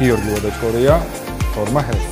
გიორგი ვადაჭკორია, ფორმა ჰელს.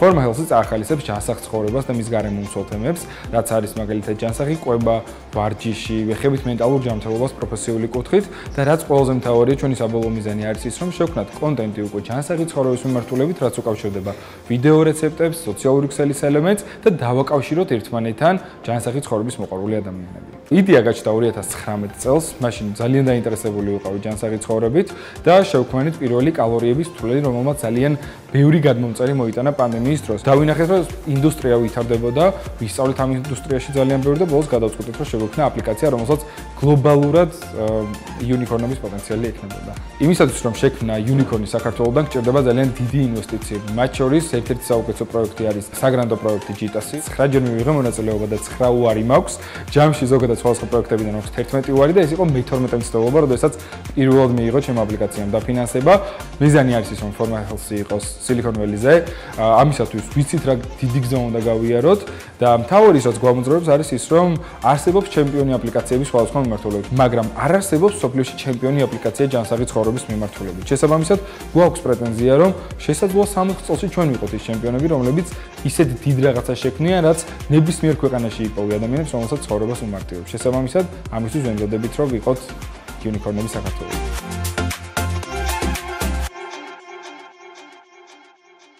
ფორმა ჰელსი წახალისებს ჯანსაღ ცხოვრებას და მის გარემო უცოლთემებს, რაც არის მაგალითად ჯანსაღი ყვება, ვარჯიში, ვეხებით მენტალურ ჯანმრთელობას პროფესიული კუთხით და რაც ყველაზე მთავარია ჩვენი საბოლოო მიზანი არის ის, რომ შევქმნათ კონტენტი უკვე ჯანსაღი ცხოვრების მიმართულებით, რაც უკავშირდება ვიდეო რეცეპტებს, სოციალური ქსელის ელემენტს და დავაკავშიროთ ერთმანეთთან ჯანსაღი ცხოვრების მოყვარული ადამიანები. იდეა გაჩნდა 2019 წელს, მაშინ ძალიან დაინტერესებული ვიყავი ჯანსაღი ცხოვრებით და შევქმნით პირველი კალორიების თვლელი, რომელმაც ძალიან ბევრი გადმომწერი მოიტანა პანდემიის დროს. დავინახეთ, რომ ინდუსტრია ვითარდებოდა, ვისწავლეთ ამ ინდუსტრიაში ძალიან ბევრი და ბოლოს გადავწყვეტეთ, რომ შეგვექმნა აპლიკაცია, რომელსაც გლობალურად იუნიკორნების პოტენციალი ექნებოდა. იმისათვის, რომ შექმნა იუნიკორნი საქართველოსთან, გჭირდება ძალიან დიდი ინვესტიციები. მათ შორის ერთ-ერთი საუკეთესო პროექტი არის საგრანდო პროექტი GTAS-ი. 9 ჯერ მივიღე მონაწილეობა და 9 უარი მაქვს. ჯამში ზოგადად სხვადასხვა პროექტებიდან აქვს 11 უარი და ეს იყო მე-12 მცდელობა, როდესაც პირველად მიიღო ჩემ აპლიკაციამ დაფინანსება. მიზანი არის ის, რომ ფორმა ჰელსი იყოს Silicon Valley-ზე. ამისათვის ვიცით რა დიდი გზა უნდა გავიაროთ და მთავარი რაც გვამოძრავებს არის ის, რომ არსებობს ჩემპიონი აპლიკაციების სხვადასხვა მიმართულებით, მაგრამ არ არსებობს სოფლიოში ჩემპიონი აპლიკაცია ჯანსაღი ცხოვრების მიმართულებით. შესაბამისად, გვაქვს პრეტენზია, რომ შესაძლოა 60 წელში ჩვენ ვიყოთ ის ჩემპიონები, რომლებიც ისეთ დიდ რაღაცას შექმნიან, რაც ნებისმიერ ქვეყანაში იპოვი ადამიანებს, რომელსაც ცხოვრებას უმარტივებს. შესაბამისად, ამისთვის ვემზადებით, რომ ვიყოთ unicorn-ები საქართველოს.